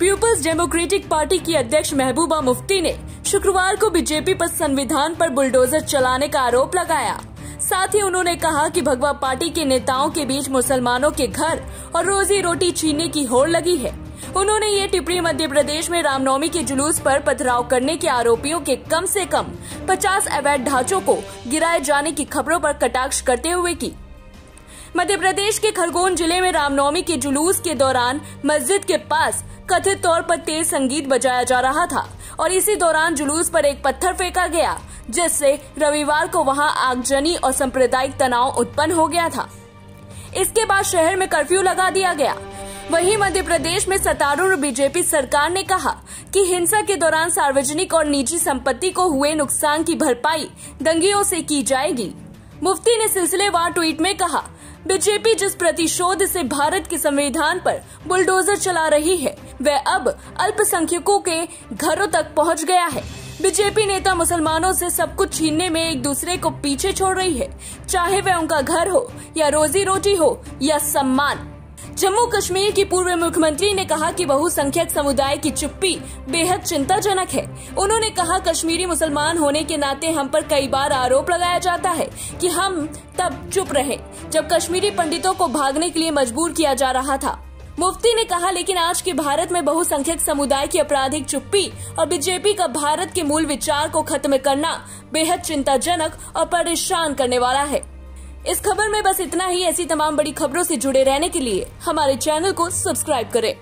People's democratic party की अध्यक्ष महबूबा मुफ्ती ने शुक्रवार को बीजेपी पर संविधान पर बुलडोजर चलाने का आरोप लगाया। साथ ही उन्होंने कहा कि भगवा पार्टी के नेताओं के बीच मुसलमानों के घर और रोजी रोटी छीनने की होड़ लगी है। उन्होंने ये टिप्पणी मध्य प्रदेश में रामनवमी के जुलूस पर पथराव करने के आरोपियों के कम से कम 50 अवैध ढांचों को गिराए जाने की खबरों पर कटाक्ष करते हुए की। मध्य प्रदेश के खरगोन ज़िले में रामनवमी के जुलूस के दौरान मस्जिद के पास कथित तौर पर तेज संगीत बजाया जा रहा था और इसी दौरान जुलूस पर एक पत्थर फेंका गया, जिससे रविवार को वहाँ आगजनी और सांप्रदायिक तनाव उत्पन्न हो गया था। इसके बाद शहर में कर्फ्यू लगा दिया गया। वहीं मध्य प्रदेश में सत्तारूढ़ बीजेपी सरकार ने कहा कि हिंसा के दौरान सार्वजनिक और निजी संपत्ति को हुए नुकसान की भरपाई दंगियों से की जाएगी। मुफ्ती ने सिलसिलेवार ट्वीट में कहा बीजेपी जिस प्रतिशोध से भारत के संविधान पर बुलडोजर चला रही है, वह अब अल्पसंख्यकों के घरों तक पहुँच गया है। बीजेपी नेता मुसलमानों से सब कुछ छीनने में एक दूसरे को पीछे छोड़ रही है, चाहे वह उनका घर हो या रोजी रोटी हो या सम्मान। जम्मू कश्मीर की पूर्व मुख्यमंत्री ने कहा कि बहुसंख्यक समुदाय की चुप्पी बेहद चिंताजनक है। उन्होंने कहा, कश्मीरी मुसलमान होने के नाते हम पर कई बार आरोप लगाया जाता है कि हम तब चुप रहे, जब कश्मीरी पंडितों को भागने के लिए मजबूर किया जा रहा था। मुफ्ती ने कहा, लेकिन आज के भारत में बहुसंख्यक समुदाय की आपराधिक चुप्पी और बीजेपी का भारत के मूल विचार को खत्म करना बेहद चिंताजनक और परेशान करने वाला है। इस खबर में बस इतना ही। ऐसी तमाम बड़ी खबरों से जुड़े रहने के लिए हमारे चैनल को सब्सक्राइब करें।